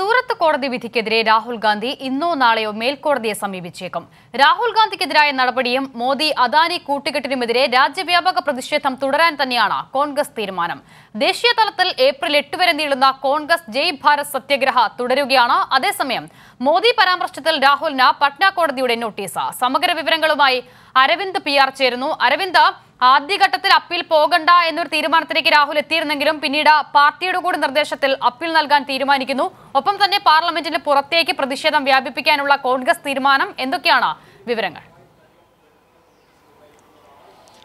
સુરત സൂറത്ത് കോടതി വിധിക്കെതിരെ രാഹുൽ ഗാന്ധി ഇന്നോ നാളെയോ മേൽക്കോടതിയെ സമീപിച്ചേക്കും. രാഹുൽ ഗാന്ധിക്കെതിരായ നടപടിയും മോദി അദാനി കൂട്ടുകെട്ടിനുമെതിരെ രാജ്യവ്യാപക പ്രതിഷേധം തുടരാൻ തന്നെയാണ് കോൺഗ്രസ് തീരുമാനം. ദേശീയ തലത്തിൽ ഏപ്രിൽ എട്ട് വരെ നീളുന്ന കോൺഗ്രസ് ജയ് ഭാരത് സത്യഗ്രഹ തുടരുകയാണ്. അതേസമയം മോദി പരാമർശത്തിൽ രാഹുലിന് പട്ന കോടതിയുടെ നോട്ടീസ്. സമഗ്ര വിവരങ്ങളുമായി അരവിന്ദ് പി ചേരുന്നു. അരവിന്ദ് ആദ്യഘട്ടത്തിൽ അപ്പീൽ പോകണ്ട എന്നൊരു തീരുമാനത്തിലേക്ക് രാഹുൽ എത്തിയിരുന്നെങ്കിലും പിന്നീട് പാർട്ടിയുടെ കൂടി നിർദ്ദേശത്തിൽ അപ്പീൽ നൽകാൻ തീരുമാനിക്കുന്നു. ഒപ്പം തന്നെ പാർലമെന്റിന് പുറത്തേക്ക് പ്രതിഷേധം വ്യാപിപ്പിക്കാനുള്ള കോൺഗ്രസ് തീരുമാനം എന്തൊക്കെയാണ് വിവരങ്ങൾ?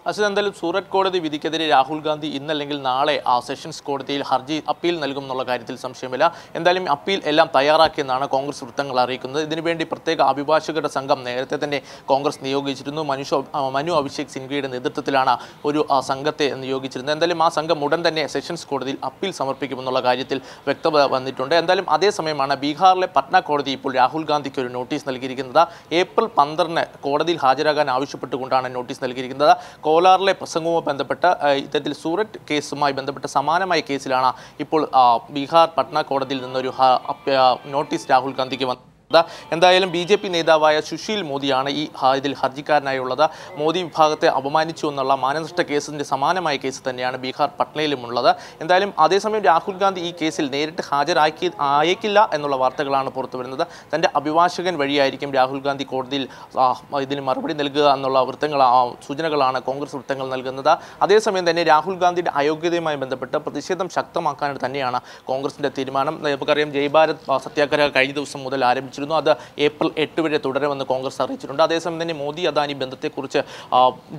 അസിത് എന്തായാലും സൂററ്റ് കോടതി വിധിക്കെതിരെ രാഹുൽ ഗാന്ധി ഇന്നല്ലെങ്കിൽ നാളെ ആ സെഷൻസ് കോടതിയിൽ ഹർജി അപ്പീൽ നൽകും എന്നുള്ള കാര്യത്തിൽ സംശയമില്ല. എന്തായാലും അപ്പീൽ എല്ലാം തയ്യാറാക്കിയെന്നാണ് കോൺഗ്രസ് വൃത്തങ്ങൾ അറിയിക്കുന്നത്. ഇതിനുവേണ്ടി പ്രത്യേക അഭിഭാഷകരുടെ സംഘം നേരത്തെ തന്നെ കോൺഗ്രസ് നിയോഗിച്ചിരുന്നു. മനുഷ്യ മനു അഭിഷേക് സിംഗ്വിയുടെ നേതൃത്വത്തിലാണ് ഒരു സംഘത്തെ നിയോഗിച്ചിരുന്നത്. എന്തായാലും ആ സംഘം ഉടൻ തന്നെ സെഷൻസ് കോടതിയിൽ അപ്പീൽ സമർപ്പിക്കുമെന്നുള്ള കാര്യത്തിൽ വ്യക്തത വന്നിട്ടുണ്ട്. എന്തായാലും അതേസമയമാണ് ബീഹാറിലെ പട്ന കോടതി ഇപ്പോൾ രാഹുൽ ഗാന്ധിക്ക് ഒരു നോട്ടീസ് നൽകിയിരിക്കുന്നത്. ഏപ്രിൽ പന്ത്രണ്ടിന് കോടതിയിൽ ഹാജരാകാൻ ആവശ്യപ്പെട്ടുകൊണ്ടാണ് നോട്ടീസ് നൽകിയിരിക്കുന്നത്. കോലാറിലെ പ്രസംഗവുമായി ബന്ധപ്പെട്ട് ഇത്തരത്തിൽ സൂററ്റ് കേസുമായി ബന്ധപ്പെട്ട സമാനമായ കേസിലാണ് ഇപ്പോൾ ബീഹാർ പട്ന കോടതിയിൽ നിന്നൊരു നോട്ടീസ് രാഹുൽ ഗാന്ധിക്ക് വന്നത്. എന്തായാലും ബി ജെ പി നേതാവായ സുശീൽ മോദിയാണ് ഈ ഇതിൽ ഹർജിക്കാരനായുള്ളത്. മോദി വിഭാഗത്തെ അപമാനിച്ചു എന്നുള്ള മാനനഷ്ട കേസിന്റെ സമാനമായ കേസ് തന്നെയാണ് ബീഹാർ പട്നയിലുമുള്ളത്. എന്തായാലും അതേസമയം രാഹുൽ ഗാന്ധി ഈ കേസിൽ നേരിട്ട് ഹാജരാക്കി അയക്കില്ല എന്നുള്ള വാർത്തകളാണ് പുറത്തു വരുന്നത്. തന്റെ അഭിഭാഷകൻ വഴിയായിരിക്കും രാഹുൽ ഗാന്ധി കോടതിയിൽ ഇതിന് മറുപടി നൽകുക എന്നുള്ള വൃത്തങ്ങൾ സൂചനകളാണ് കോൺഗ്രസ് വൃത്തങ്ങൾ നൽകുന്നത്. അതേസമയം തന്നെ രാഹുൽ ഗാന്ധിയുടെ അയോഗ്യതയുമായി ബന്ധപ്പെട്ട് പ്രതിഷേധം ശക്തമാക്കാൻ തന്നെയാണ് കോൺഗ്രസിന്റെ തീരുമാനം. നമുക്കറിയാം ജയ് ഭാരത് സത്യാഗ്രഹ കഴിഞ്ഞ ദിവസം മുതൽ ആരംഭിച്ചിരുന്നു അത് ഏപ്രിൽ എട്ട് വരെ തുടരുമെന്ന് കോൺഗ്രസ് അറിയിച്ചിട്ടുണ്ട്. അതേസമയം തന്നെ മോദി അദാനി ബന്ധത്തെക്കുറിച്ച്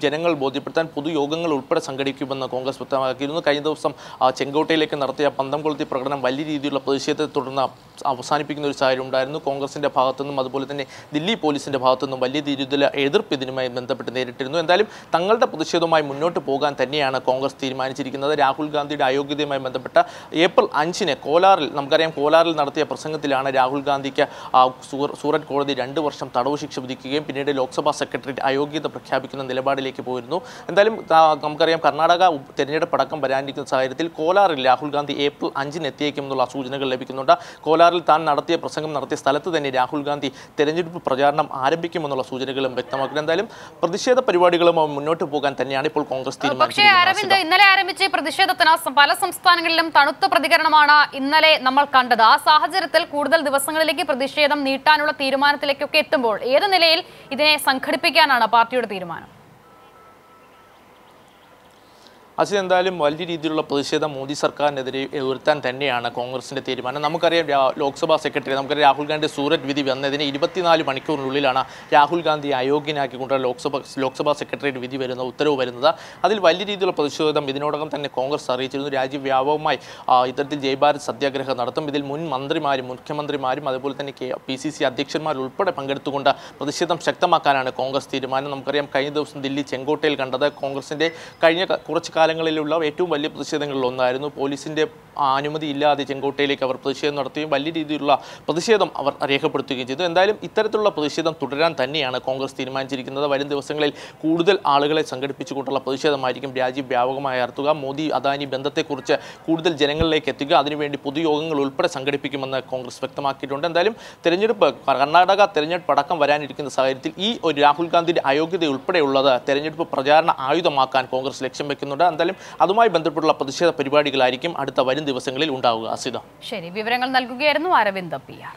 ജനങ്ങൾ ബോധ്യപ്പെടുത്താൻ പൊതുയോഗങ്ങൾ ഉൾപ്പെടെ സംഘടിപ്പിക്കുമെന്ന് കോൺഗ്രസ് വ്യക്തമാക്കിയിരുന്നു. കഴിഞ്ഞ ദിവസം ചെങ്കോട്ടയിലേക്ക് നടത്തിയ പന്തം കൊളുത്തി പ്രകടനം വലിയ രീതിയിലുള്ള പ്രതിഷേധത്തെ തുടർന്ന് അവസാനിപ്പിക്കുന്ന ഒരു സാഹചര്യം ഉണ്ടായിരുന്നു. കോൺഗ്രസിന്റെ ഭാഗത്തുനിന്നും അതുപോലെ തന്നെ ദില്ലി പോലീസിന്റെ ഭാഗത്തുനിന്നും വലിയ രീതിയിലുള്ള എതിർപ്പ് ഇതിനുമായി ബന്ധപ്പെട്ട് നേരിട്ടിരുന്നു. എന്തായാലും തങ്ങളുടെ പ്രതിഷേധവുമായി മുന്നോട്ട് പോകാൻ തന്നെയാണ് കോൺഗ്രസ് തീരുമാനിച്ചിരിക്കുന്നത്. രാഹുൽ ഗാന്ധിയുടെ അയോഗ്യതയുമായി ബന്ധപ്പെട്ട ഏപ്രിൽ അഞ്ചിന് കോലാറിൽ നമുക്കറിയാം കോലാറിൽ നടത്തിയ പ്രസംഗത്തിലാണ് രാഹുൽ ഗാന്ധിക്ക് സൂററ്റ് കോടതി രണ്ട് വർഷം തടവ് ശിക്ഷ വിധിക്കുകയും പിന്നീട് ലോക്സഭാ സെക്രട്ടറി അയോഗ്യത പ്രഖ്യാപിക്കുന്ന നിലപാടിലേക്ക് പോയിരുന്നു. എന്തായാലും നമുക്കറിയാം കർണാടക തെരഞ്ഞെടുപ്പ് അടക്കം വരാനിരിക്കുന്ന സാഹചര്യത്തിൽ കോലാറിൽ രാഹുൽ ഗാന്ധി ഏപ്രിൽ അഞ്ചിന് എത്തിയേക്കും എന്നുള്ള സൂചനകൾ ലഭിക്കുന്നുണ്ട്. കോലാറിൽ താൻ നടത്തിയ പ്രസംഗം നടത്തിയ സ്ഥലത്ത് തന്നെ രാഹുൽ ഗാന്ധി തെരഞ്ഞെടുപ്പ് പ്രചാരണം ആരംഭിക്കുമെന്നുള്ള സൂചനകളും വ്യക്തമാക്കുന്നു എന്തായാലും പ്രതിഷേധ പരിപാടികളുമായി മുന്നോട്ട് പോകാൻ തന്നെയാണ് ഇപ്പോൾ കോൺഗ്രസ് പക്ഷേ തീരുമാനിച്ചിരിക്കുന്നത്. അരവിന്ദ് ഇന്നലെ ആരംഭിച്ച പ്രതിഷേധത്തിന് പല സംസ്ഥാനങ്ങളിലും തണുത്ത പ്രതികരണമാണ് ഇന്നലെ നമ്മൾ കണ്ടത്. ആ സാഹചര്യത്തിൽ കൂടുതൽ ദിവസങ്ങളിലേക്ക് പ്രതിഷേധം നീട്ടാനുള്ള തീരുമാനത്തിലേക്കൊക്കെ എത്തുമ്പോൾ ഏത് നിലയിൽ ഇതിനെ സംഘടിപ്പിക്കാനാണ് പാർട്ടിയുടെ തീരുമാനം? അസിത് എന്തായാലും വലിയ രീതിയിലുള്ള പ്രതിഷേധം മോദി സർക്കാരിനെതിരെ ഉയർത്താൻ തന്നെയാണ് കോൺഗ്രസിന്റെ തീരുമാനം. നമുക്കറിയാം ലോക്സഭാ സെക്രട്ടറി നമുക്കറിയാം രാഹുൽ ഗാന്ധി സൂററ്റ് വിധി വന്നതിന് ഇരുപത്തിനാല് മണിക്കൂറിനുള്ളിലാണ് രാഹുൽ ഗാന്ധി അയോഗ്യനാക്കിക്കൊണ്ട് ലോക്സഭ ലോക്സഭാ സെക്രട്ടറിയുടെ വിധി വരുന്ന ഉത്തരവ് വരുന്നത്. അതിൽ വലിയ രീതിയിലുള്ള പ്രതിഷേധം ഇതിനോടകം തന്നെ കോൺഗ്രസ് അറിയിച്ചിരുന്നു. രാജ്യവ്യാപകമായി ഇത്തരത്തിൽ ജയ്ഭാരത് സത്യാഗ്രഹം നടത്തും. ഇതിൽ മുൻ മന്ത്രിമാരും മുഖ്യമന്ത്രിമാരും അതുപോലെ തന്നെ കെ പി സി സി അധ്യക്ഷന്മാരുൾപ്പെടെ പങ്കെടുത്തുകൊണ്ട് പ്രതിഷേധം ശക്തമാക്കാനാണ് കോൺഗ്രസ് തീരുമാനം. നമുക്കറിയാം കഴിഞ്ഞ ദിവസം ദില്ലി ചെങ്കോട്ടയിൽ കണ്ടത് കോൺഗ്രസിന്റെ കഴിഞ്ഞ കുറച്ച് കാലങ്ങളിലുള്ള ഏറ്റവും വലിയ പ്രതിഷേധങ്ങളിൽ ഒന്നായിരുന്നു. പോലീസിന്റെ ആ, അനുമതി ഇല്ലാതെ ചെങ്കോട്ടയിലേക്ക് അവർ പ്രതിഷേധം നടത്തുകയും വലിയ രീതിയിലുള്ള പ്രതിഷേധം അവർ രേഖപ്പെടുത്തുകയും ചെയ്തു. എന്തായാലും ഇത്തരത്തിലുള്ള പ്രതിഷേധം തുടരാൻ തന്നെയാണ് കോൺഗ്രസ് തീരുമാനിച്ചിരിക്കുന്നത്. വരും ദിവസങ്ങളിൽ കൂടുതൽ ആളുകളെ സംഘടിപ്പിച്ചുകൊണ്ടുള്ള പ്രതിഷേധമായിരിക്കും. രാജ്യം വ്യാപകമായി നടത്തുക മോദി അദാനി ബന്ധത്തെക്കുറിച്ച് കൂടുതൽ ജനങ്ങളിലേക്ക് എത്തുക. അതിനുവേണ്ടി പൊതുയോഗങ്ങൾ ഉൾപ്പെടെ സംഘടിപ്പിക്കുമെന്ന് കോൺഗ്രസ് വ്യക്തമാക്കിയിട്ടുണ്ട്. എന്തായാലും തെരഞ്ഞെടുപ്പ് കർണാടക തെരഞ്ഞെടുപ്പ് അടക്കം വരാനിരിക്കുന്ന സാഹചര്യത്തിൽ ഈ ഒരു രാഹുൽ ഗാന്ധിയുടെ അയോഗ്യത ഉൾപ്പെടെയുള്ളത് തെരഞ്ഞെടുപ്പ് പ്രചാരണ ആയുധമാക്കാൻ കോൺഗ്രസ് ലക്ഷ്യം വെക്കുന്നുണ്ട്. എന്തായാലും അതുമായി ബന്ധപ്പെട്ടുള്ള പ്രതിഷേധ പരിപാടികളായിരിക്കും അടുത്ത വരും ദിവസങ്ങളിൽ ഉണ്ടാവുക. അസിത. ശരി വിവരങ്ങൾ നൽകുകയായിരുന്നു അരവിന്ദ് പി ആർ.